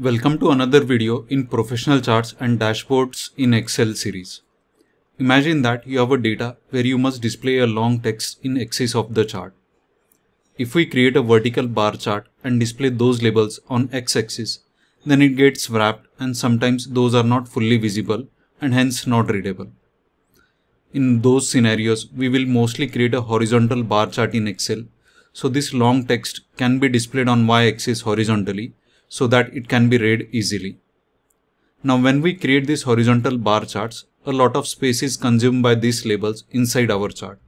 Welcome to another video in professional charts and dashboards in Excel series. Imagine that you have a data where you must display a long text in axis of the chart. If we create a vertical bar chart and display those labels on x-axis, then it gets wrapped and sometimes those are not fully visible and hence not readable. In those scenarios, we will mostly create a horizontal bar chart in Excel. So this long text can be displayed on y-axis horizontally so that it can be read easily. Now when we create these horizontal bar charts, a lot of space is consumed by these labels inside our chart.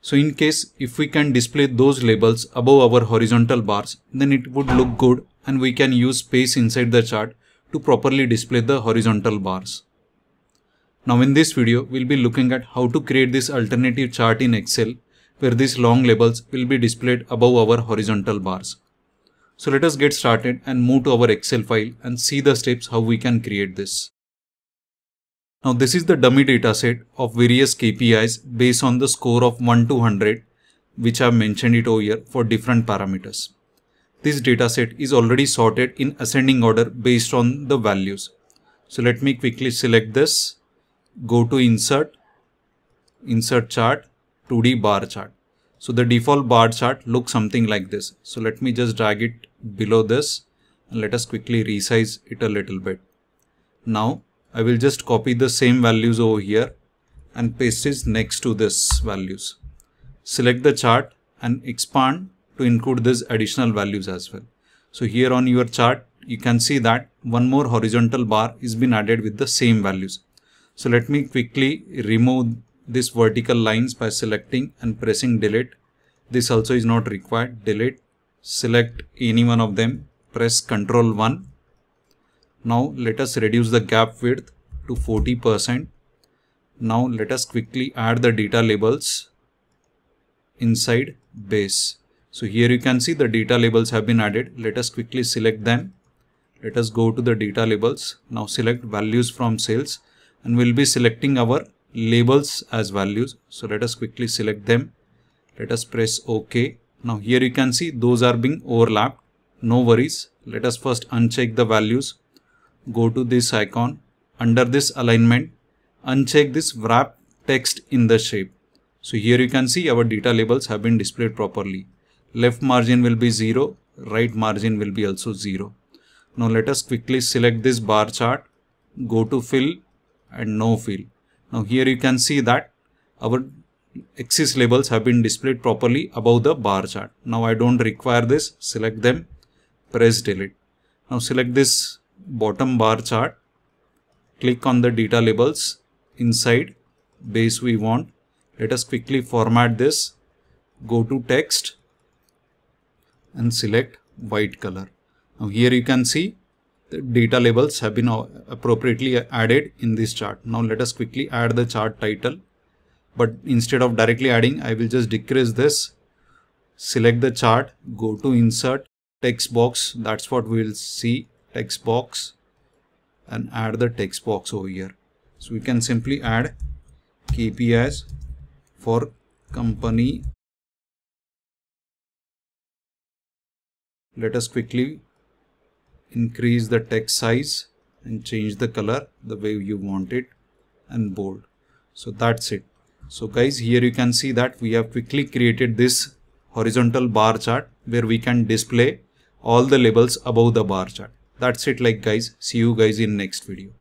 So in case if we can display those labels above our horizontal bars, then it would look good and we can use space inside the chart to properly display the horizontal bars. Now in this video, we'll be looking at how to create this alternative chart in Excel where these long labels will be displayed above our horizontal bars. So let us get started and move to our Excel file and see the steps how we can create this. Now this is the dummy dataset of various KPIs based on the score of 1 to 100 which I have mentioned it over here for different parameters. This dataset is already sorted in ascending order based on the values. So let me quickly select this, go to insert, insert chart, 2D bar chart. So the default bar chart looks something like this. So let me just drag it below this and let us quickly resize it a little bit. Now I will just copy the same values over here and paste it next to this values. Select the chart and expand to include these additional values as well. So here on your chart, you can see that one more horizontal bar is been added with the same values. So let me quickly remove this vertical lines by selecting and pressing delete. This also is not required. Delete. Select any one of them. Press Ctrl 1. Now let us reduce the gap width to 40%. Now let us quickly add the data labels inside base. So here you can see the data labels have been added. Let us quickly select them. Let us go to the data labels. Now select values from cells and we'll be selecting our labels as values. So let us quickly select them. Let us press OK. Now here you can see those are being overlapped. No worries. Let us first uncheck the values. Go to this icon. Under this alignment, uncheck this wrap text in the shape. So here you can see our data labels have been displayed properly. Left margin will be 0, right margin will be also 0. Now let us quickly select this bar chart, go to fill and no fill. Now here you can see that our axis labels have been displayed properly above the bar chart. Now I don't require this, select them, press delete. Now select this bottom bar chart, click on the data labels inside base we want. Let us quickly format this, go to text and select white color. Now here you can see the data labels have been appropriately added in this chart. Now let us quickly add the chart title. But instead of directly adding, I will just decrease this. Select the chart, go to insert text box. That's what we'll see text box and add the text box over here. So we can simply add KPIs for company. Let us quickly increase the text size and change the color the way you want it and bold so that's it so guys here you can see that we have quickly created this horizontal bar chart where we can display all the labels above the bar chart. That's it like guys. See you guys in next video